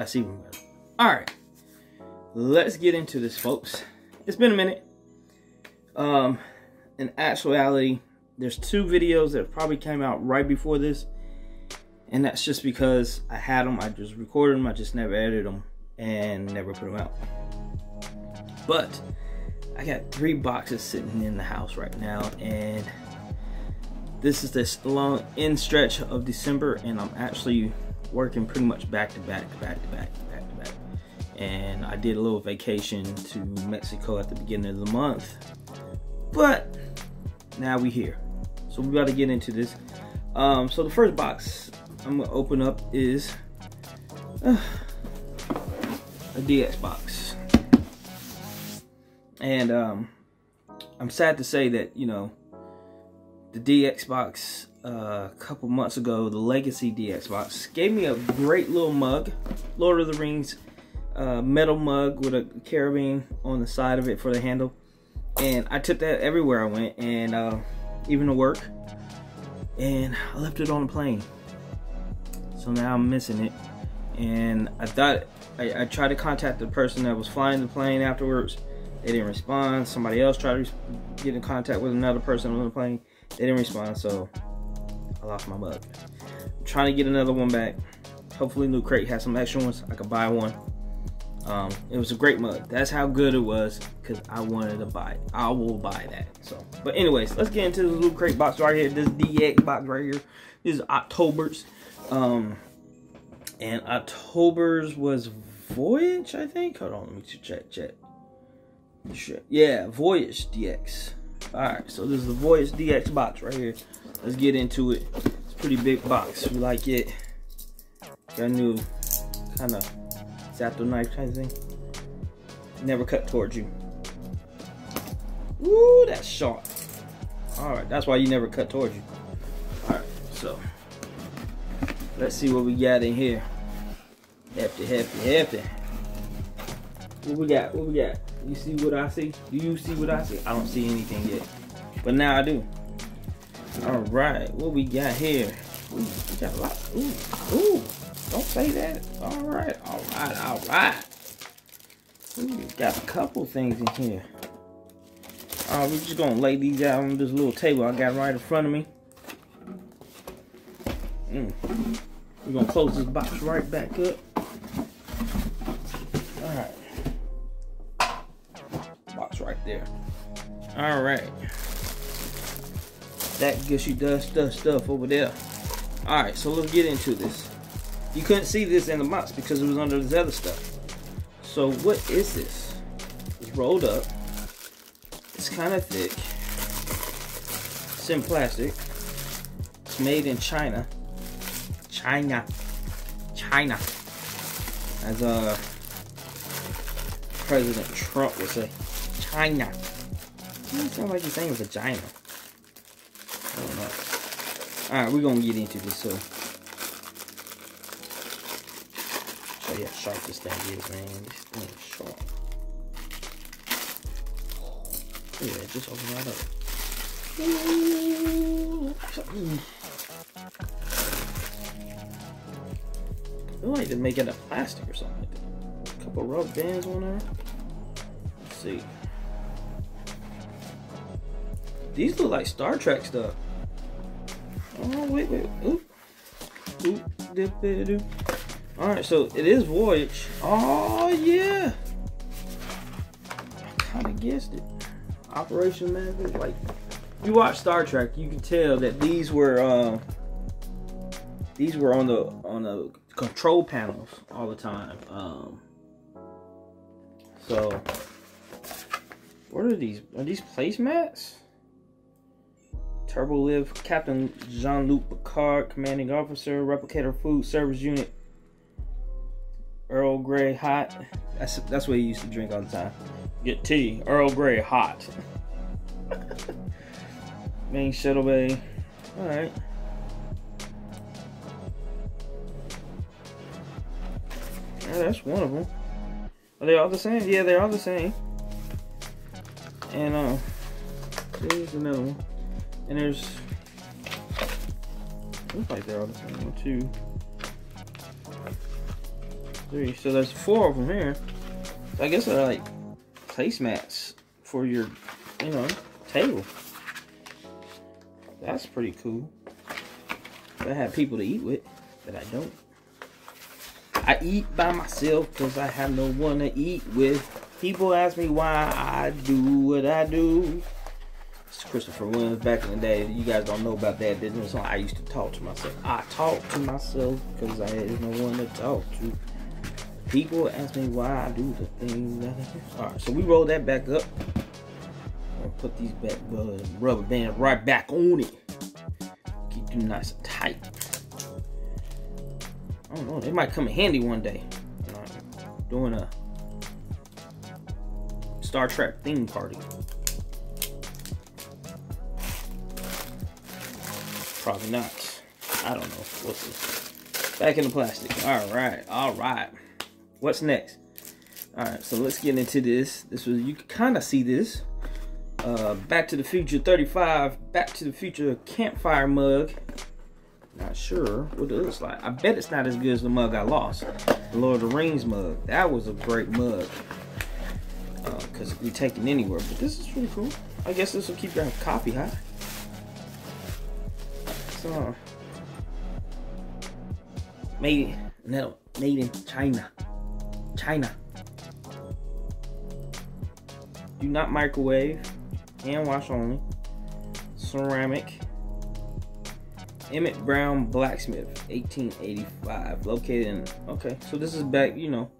That's even better. All right, let's get into this, folks. It's been a minute. Um, in actuality, there's two videos that probably came out right before this, and that's just because I had them. I just recorded them. I just never edited them and never put them out. But I got three boxes sitting in the house right now, and this is this long end stretch of December, and I'm actually working pretty much back to back, back to back, back to back. And I did a little vacation to Mexico at the beginning of the month, but now we here. So we got to get into this. Um, so the first box I'm gonna open up is uh, a DX box, and um, I'm sad to say that you know the DX box uh, a couple months ago, the Legacy DX box gave me a great little mug, Lord of the Rings uh, metal mug with a carabiner on the side of it for the handle, and I took that everywhere I went, and uh, even to work, and I left it on the plane. So now I'm missing it, and I thought I, I tried to contact the person that was flying the plane afterwards. They didn't respond. Somebody else tried to get in contact with another person on the plane they didn't respond, so I lost my mug. I'm trying to get another one back. Hopefully Loot Crate has some extra ones. I could buy one. Um, it was a great mug. That's how good it was because I wanted to buy it. I will buy that. So, but anyways, let's get into the Loot Crate box right here. This DX box right here. This is October's. Um, and October's was Voyage, I think. Hold on, let me check, check. Yeah, Voyage DX. Alright, so this is the Voyage DX box right here. Let's get into it. It's pretty big box. We like it. Got a new kind of Zato knife kind of thing. Never cut towards you. Ooh, that's sharp. Alright, that's why you never cut towards you. Alright, so let's see what we got in here. Hefty, hefty, hefty. What we got? What we got? You see what I see? Do you see what I see? I don't see anything yet. But now I do. All right, what we got here? Ooh, we got a lot. Ooh, ooh, don't say that. All right, all right, all right. Ooh, got a couple things in here. We're just gonna lay these out on this little table I got right in front of me. Mm. We're gonna close this box right back up. All right, box right there. All right. That gets you does stuff stuff over there. All right, so let's get into this. You couldn't see this in the box because it was under this other stuff. So what is this? It's rolled up. It's kind of thick. It's in plastic. It's made in China. China. China. As uh, President Trump would say. China. It sounds like he's saying vagina. I. Alright, we're gonna get into this, so. Show you how sharp this thing is, man. This thing is sharp. Yeah, just open right up. I feel like make it making a plastic or something like that. A couple rubber bands on there. Let's see. These look like Star Trek stuff. Oh, wait, wait. Oop. Oop. Dip, dip, dip. Alright, so it is Voyage. Oh, yeah. I kind of guessed it. Operation Maverick. Like, you watch Star Trek, you can tell that these were, uh, these were on the, on the control panels all the time. Um, so, what are these? Are these placemats? Turbolift, Captain Jean-Luc Picard, Commanding Officer, Replicator Food Service Unit, Earl Grey Hot. That's that's what he used to drink all the time. Get tea, Earl Grey Hot. Main Shuttle Bay. Alright. Yeah, that's one of them. Are they all the same? Yeah, they're all the same. And, uh, there's another one. And there's, looks like they're all the same one too. three. So there's four of them here. So I guess they're like placemats for your, you know, table. That's pretty cool. I have people to eat with, but I don't. I eat by myself because I have no one to eat with. People ask me why I do what I do. Christopher Williams back in the day. You guys don't know about that business. I used to talk to myself. I talk to myself because I had no one to talk to. People ask me why I do the things that I do. Alright, so we roll that back up. I'll put these back uh, rubber bands right back on it. Keep them nice and tight. I don't know. They might come in handy one day. Doing a Star Trek theme party. Probably not. I don't know. See. Back in the plastic. All right. All right. What's next? All right. So let's get into this. This was you can kind of see this. Uh, Back to the Future 35. Back to the Future campfire mug. Not sure what it looks like. I bet it's not as good as the mug I lost. The Lord of the Rings mug. That was a great mug. Because uh, we take it anywhere. But this is pretty cool. I guess this will keep your coffee hot. So, made no made in China. China. Do not microwave. Hand wash only. Ceramic. Emmett Brown Blacksmith, 1885. Located in okay, so this is back, you know,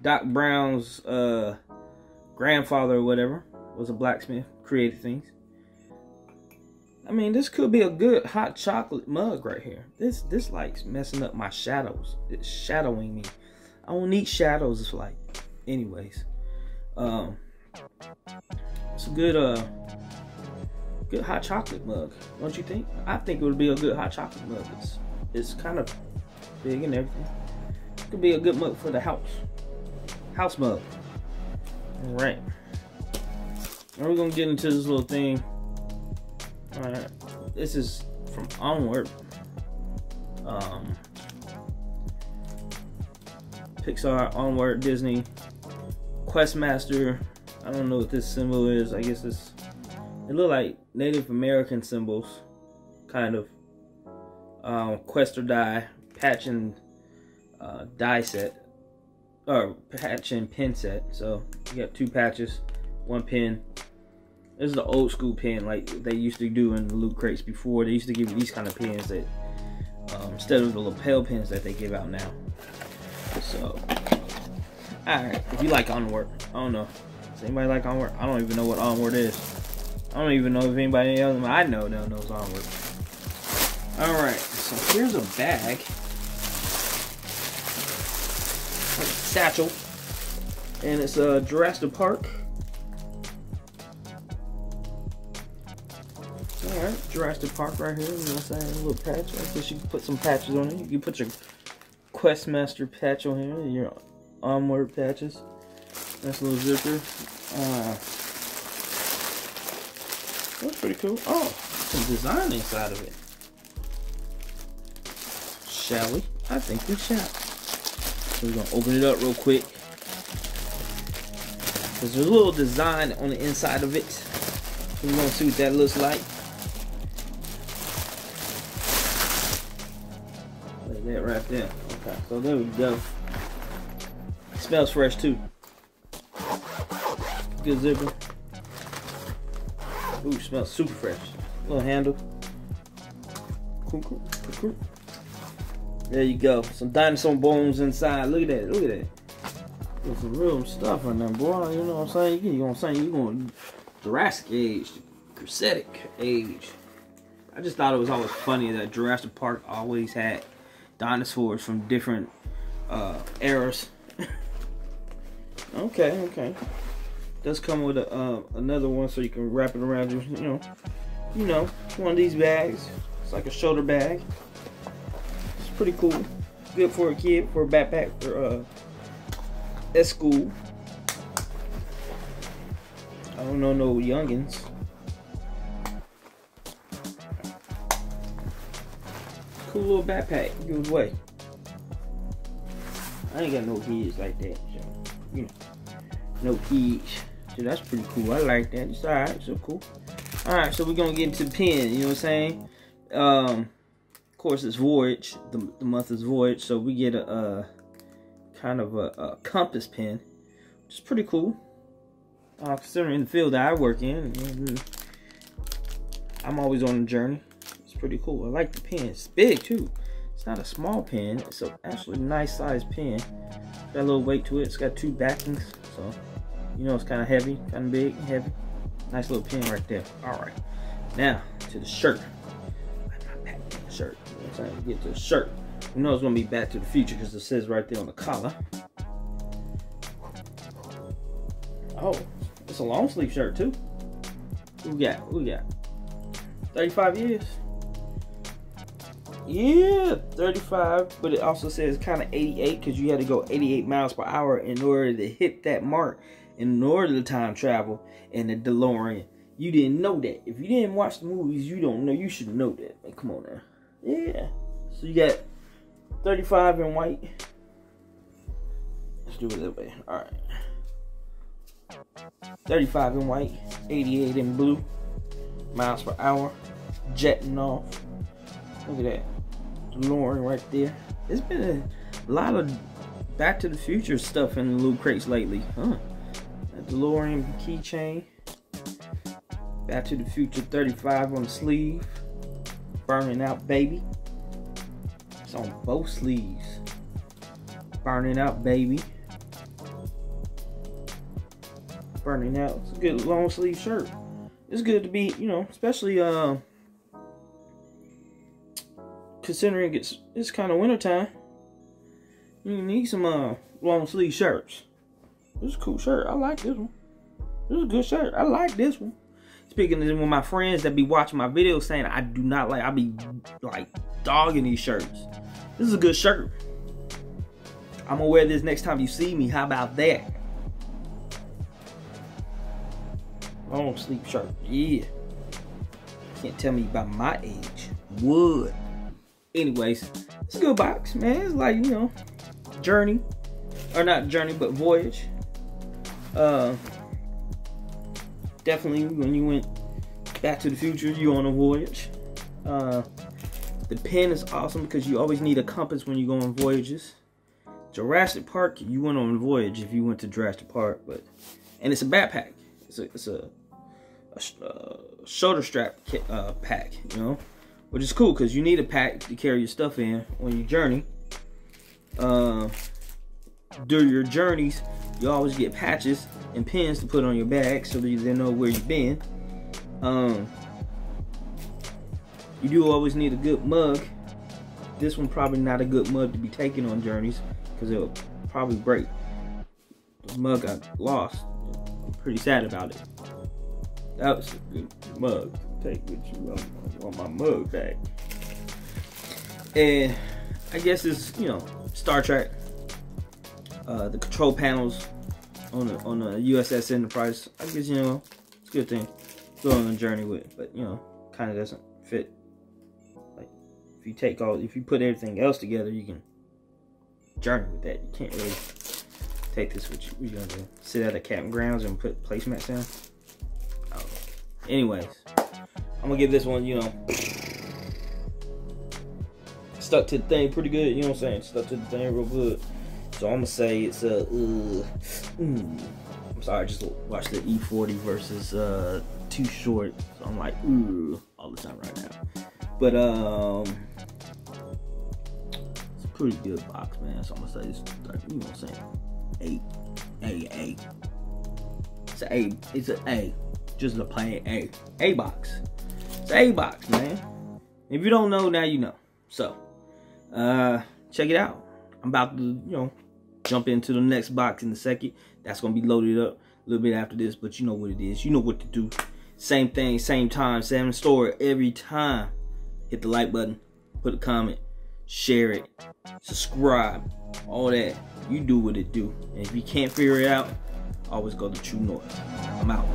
Doc Brown's uh grandfather or whatever was a blacksmith, created things. I mean, this could be a good hot chocolate mug right here. This this likes messing up my shadows. It's shadowing me. I don't need shadows. It's like, anyways. Um, it's a good uh good hot chocolate mug, don't you think? I think it would be a good hot chocolate mug. It's, it's kind of big and everything. It could be a good mug for the house. House mug. All right. Now we're gonna get into this little thing. This is from Onward. Um, Pixar, Onward, Disney, Questmaster. I don't know what this symbol is. I guess it's it look like Native American symbols, kind of. Um, quest or die, patch and uh, die set, or patch and pin set. So you got two patches, one pin. This is the old school pin like they used to do in the loot crates before. They used to give you these kind of pins that um, instead of the lapel pins that they give out now. So, alright, if you like Onward, I don't know. Does anybody like Onward? I don't even know what Onward is. I don't even know if anybody else I know now knows Onward. Alright, so here's a bag. Like a satchel. And it's a uh, Jurassic Park. Alright, Jurassic Park right here. You know what I'm saying? A little patch. I guess you can put some patches on it. You can put your Questmaster patch on here. Your Onward patches. Nice little zipper. Uh, that's pretty cool. Oh, some design inside of it. Shall we? I think we shall. So we're gonna open it up real quick. There's a little design on the inside of it. We're gonna see what that looks like. There. Okay, so there we go. Smells fresh too. Good zipper. Ooh, smells super fresh. Little handle. There you go. Some dinosaur bones inside. Look at that. Look at that. There's some real stuff in there, boy. You know what I'm saying? You know what I'm saying? You're going Jurassic age, Cretaceous age. I just thought it was always funny that Jurassic Park always had dinosaurs from different uh, eras. okay, okay does come with a, uh, another one so you can wrap it around you, you know, you know, one of these bags. It's like a shoulder bag. It's pretty cool. Good for a kid, for a backpack, for uh, at school. I don't know no youngins. Cool little backpack. Give it away. I ain't got no kids like that. So, you know, no kids. So that's pretty cool. I like that. It's alright. So cool. Alright, so we're to get into the pen. You know what I'm saying? Um, of course, it's Voyage. The, the month is Voyage. So we get a, a kind of a, a, compass pen, which is pretty cool. Uh, considering the field that I work in, I'm always on a journey. Pretty cool. I like the pen. It's big, too. It's not a small pen. It's a actually nice size pen. Got a little weight to it. It's got two backings, so you know it's kind of heavy, kind of big, heavy. Nice little pen right there. All right, now to the shirt. Shirt. You know I'm? Get to the shirt. You know it's gonna be Back to the Future because it says right there on the collar. Oh, it's a long sleeve shirt too. We got? We got? 35 years. Yeah, 35, but it also says kind of 88 because you had to go 88 miles per hour in order to hit that mark in order to time travel in the DeLorean. You didn't know that. If you didn't watch the movies, you don't know. You should know that. Man, come on now. Yeah. So you got 35 in white. Let's do it that way. All right. 35 in white, 88 in blue, miles per hour, jetting off. Look at that. Lauren right there. It's been a lot of Back to the Future stuff in the loot crates lately, huh? A DeLorean keychain. Back to the Future 35 on the sleeve. Burning out, baby. It's on both sleeves. Burning out, baby. Burning out. It's a good long sleeve shirt. It's good to be, you know, especially uh considering it's it's kind of wintertime, you need some uh, long sleeve shirts. This is a cool shirt. I like this one. This is a good shirt. I like this one. Speaking of with my friends that be watching my videos saying I do not like, I be like dogging these shirts. This is a good shirt. I'm gonna wear this next time you see me. How about that? Long sleeve shirt. Yeah. Can't tell me about my age. Would anyways, it's a good box, man. It's like, you know, Journey. Or not Journey, but Voyage. Uh definitely when you went back to the future, you on a voyage. Uh the pen is awesome because you always need a compass when you go on voyages. Jurassic Park, you went on a voyage if you went to Jurassic Park, but and it's a backpack. It's a it's a, a, a uh, shoulder strap uh, pack, you know which is cool because you need a pack to carry your stuff in on your journey. Uh, during your journeys, you always get patches and pins to put on your bag so that they know where you've been. Um, you do always need a good mug. This one probably not a good mug to be taken on journeys because it'll probably break. The mug got lost. I'm pretty sad about it. That was a good mug take with you. I want my mug back. And I guess it's you know Star Trek. Uh, the control panels on the on the USS Enterprise. I guess you know it's a good thing go on a journey with, but you know kind of doesn't fit. Like if you take all if you put everything else together, you can journey with that. You can't really take this with you. You're gonna sit at a campgrounds and put placemats down. Anyways, I'm gonna give this one, you know, stuck to the thing pretty good. You know what I'm saying? Stuck to the thing real good. So I'm gonna say it's a. Uh, mm, I'm sorry, I just watched the E-40 versus uh, Too Short. So I'm like, ooh, all the time right now. But um, it's a pretty good box, man. So I'm gonna say it's like, you know what I'm saying? A, A, A. It's a A. It's an A. Just a plain A. A box. A box, man. If you don't know, now you know. So, uh, check it out. I'm about to, you know, jump into the next box in a second. That's gonna be loaded up a little bit after this, but you know what it is. You know what to do. Same thing, same time, same story every time. Hit the like button, put a comment, share it, subscribe, all that. You do what it do. And if you can't figure it out, always go to True North. I'm out.